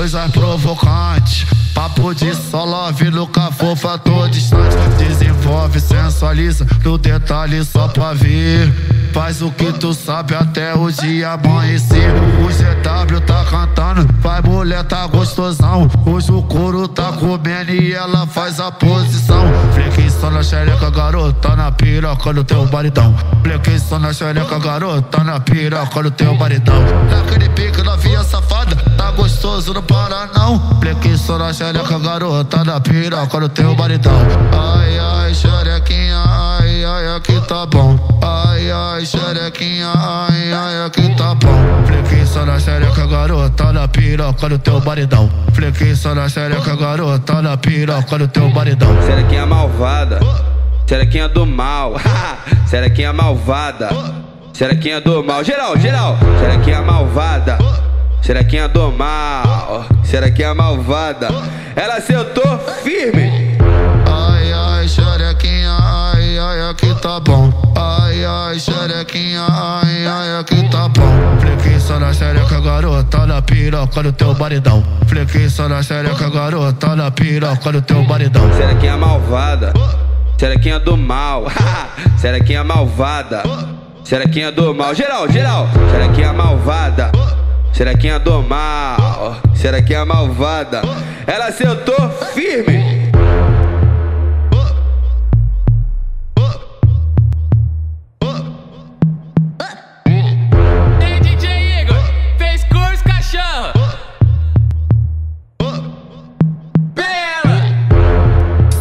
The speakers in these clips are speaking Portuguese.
sensuais, coisas provocantes. Papo de só love, nunca fofa, tô distante. Desenvolve, sensualiza, no detalhe só pra ver. Faz o que tu sabe até o dia amanhecer. O GW tá cantando, vai mulher tá gostosão. Hoje o couro tá comendo e ela faz a posição. Flequei só na xereca, garota, na piroca do teu baridão. Flequei só na xereca, garota, na piroca do teu baridão. Naquele pique, novinha safada, gostoso, não para não. Só na xereca, garota, na piroca do teu baridão. Ai, ai, xerequinha, ai, ai, aqui tá bom. Ai, ai, xerequinha, ai, ai, aqui tá bom. Só na xereca, garota, na piroca do teu baridão. Flequei só na xereca, garota, na piroca do teu baridão. Xerequinha malvada, xerequinha do mal, xerequinha malvada, xerequinha do mal, geral, geral, xerequinha malvada, xerequinha do mal, xerequinha malvada, ela acertou firme. Ai, ai, xerequinha, ai, ai, aqui tá bom. Ai, ai, xerequinha, ai, ai, aqui tá bom. Flequei só na xereca, garota, na piroca do teu baridão. Flequei só na xereca, garota, na piroca do teu baridão. Xerequinha malvada, xerequinha do mal, xerequinha malvada, xerequinha do mal, geral, geral, xerequinha malvada, xerequinha do mal, xerequinha malvada, ela firme. Ei, DJ Igor, fez curso cachorro. Bela.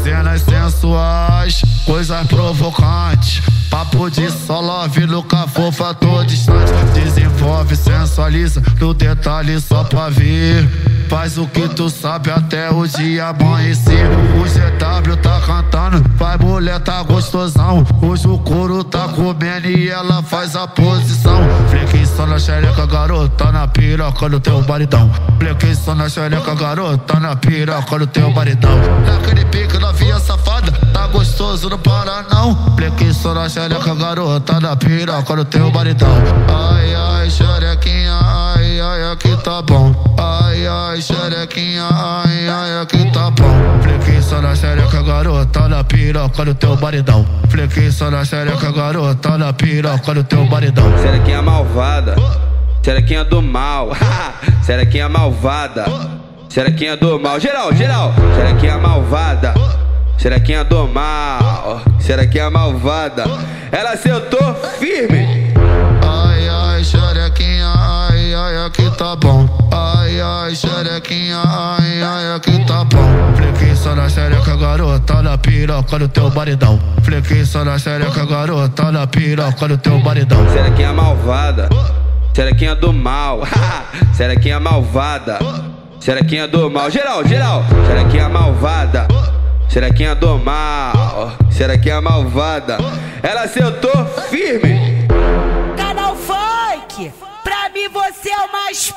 Cenas sensuais, coisas provocantes. Papo de só love, nunca fofa, tô distante. Desenvolve, sensualiza, no detalhe só pra ver. Faz o que tu sabe até o dia amanhecer. O GW tá cantando, vai mulher tá gostosão. Hoje o couro tá comendo e ela faz a posição. Flequei só na xereca, garota, na piroca do teu baridão. Flequei só na xereca, garota, na piroca do teu baridão. Naquele pique, novinha safada, tá gostoso, não para não. Flequei só na xereca, garota, na piroca do teu baridão. Ai, xerequinha, ai, ai, aqui tá bom. Ai, ai, xerequinha, ai, ai, aqui tá bom. Flequei só na xereca, garota, na piroca do teu baridão. Flequei só na xereca, garota, na piroca do teu baridão. Xerequinha malvada, xerequinha do mal, xerequinha malvada, xerequinha do mal, geral, geral, xerequinha malvada, xerequinha do mal, xerequinha malvada, ela acertou firme. Tá bom. Ai, ai, xerequinha, ai, ai, aqui tá bom. Flequei só na xereca, garota, na piroca do teu baridão. Flequei só na xereca, garota, na piroca do teu baridão. Xerequinha malvada, xerequinha do mal, xerequinha malvada, xerequinha do mal, geral, geral, xerequinha malvada, xerequinha do mal, xerequinha malvada, ela acertou firme. Canal Funk, pra mim você é o mais.